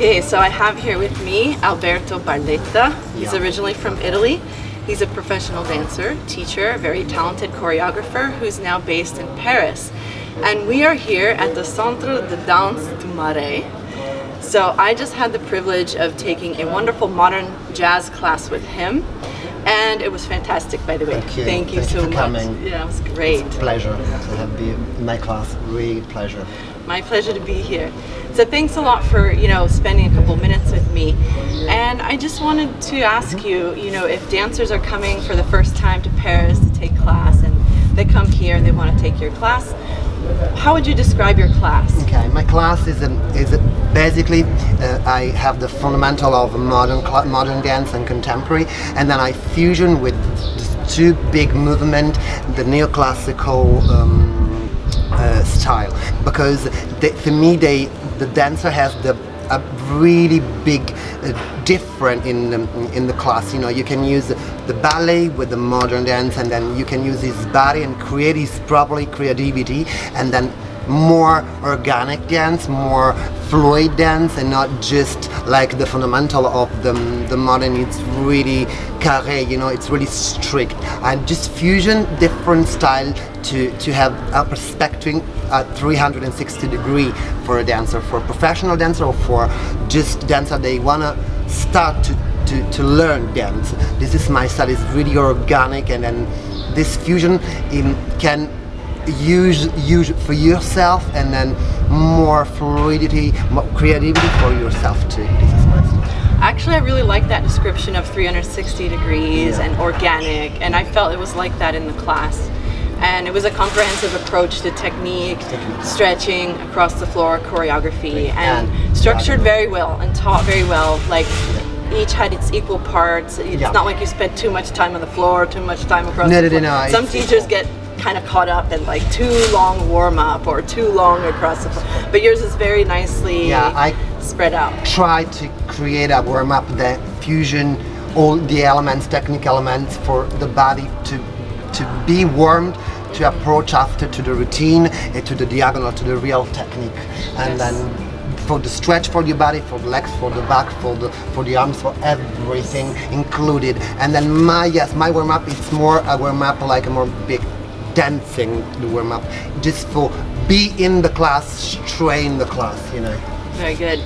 Okay, so I have here with me Alberto Barletta. He's Yeah. originally from Italy. He's a professional dancer, teacher, very talented choreographer who's now based in Paris. And we are here at the Centre de Danse du Marais. So I just had the privilege of taking a wonderful modern jazz class with him. And it was fantastic, by the way. Thank you. Thank you Thank you so for much. coming. Yeah, it was great. Pleasure to have you in my class. Really pleasure. My pleasure to be here. So thanks a lot for you know spending a couple minutes with me. And I just wanted to ask you, you know, if dancers are coming for the first time to Paris to take class, and they come here and they want to take your class, how would you describe your class? Okay, my class is is a, basically uh, I have the fundamental of modern modern dance and contemporary, and then I fusion with two big movement, the neoclassical. Um, uh, style because they, for me they the dancer has the a really big uh, different in in the class you know you can use the ballet with the modern dance and then you can use his body and create his properly creativity and then more organic dance, more fluid dance, and not just like the fundamental of the, the modern. It's really carré, you know, it's really strict. And just fusion different style to, to have a perspective at 360 degree for a dancer, for a professional dancer or for just dancer they wanna start to, to, to learn dance. This is my style, it's really organic and then this fusion in, can use use for yourself and then more fluidity more creativity for yourself too this is my style. Actually, I really like that description of 360 degrees Yeah. and organic, and I felt it was like that in the class. And it was a comprehensive approach to technique, stretching across the floor, choreography, and And- structured very well and taught very well. Like each had its equal parts. It's Yeah. not like you spent too much time on the floor, too much time across No, the no, no, floor. no, Some teachers get kind of caught up in like too long warm up or too long across the floor. But yours is very nicely Yeah, I- spread out. try to create a warm up that fusion all the elements technical elements for the body to to be warmed to approach after to the routine and to the diagonal to the real technique and Yes. then for the stretch for your body for the legs for the back for the for the arms for everything included and then my yes my warm up is more a warm up like a more big dancing warm up just for be in the class train the class you know Very good.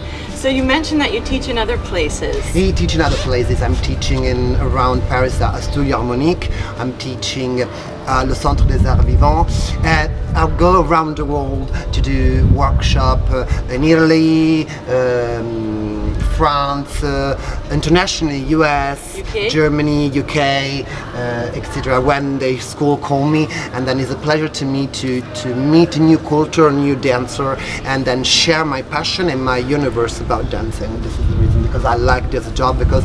So you mentioned that you teach in other places. I teach in other places. I'm teaching in around Paris at Studio Harmonique. I'm teaching at Le Centre des Arts Vivants. And I'll go around the world to do workshop uh, in Italy, um, France, uh, internationally, US, UK? Germany, UK, uh, etc. When the school call me, and then it's a pleasure to me to to meet a new culture, a new dancer, and then share my passion and my universe about dancing. This is the reason because I like this job because.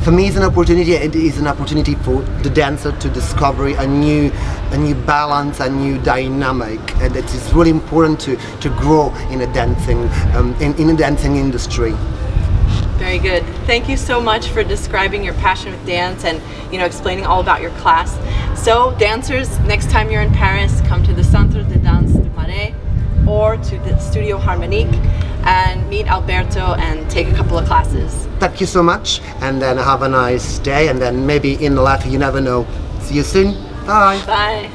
For me, it's an opportunity. It is an opportunity for the dancer to discover a new, a new balance, a new dynamic, and it is really important to, to grow in a dancing, um, in, in a dancing industry. Very good. Thank you so much for describing your passion with dance and you know explaining all about your class. So dancers, next time you're in Paris, come to the Centre de Danse du Marais or to the Studio Harmonique and meet Alberto and take a couple of classes. Thank you so much, and then have a nice day, and then maybe in life you never know. See you soon. Bye. Bye.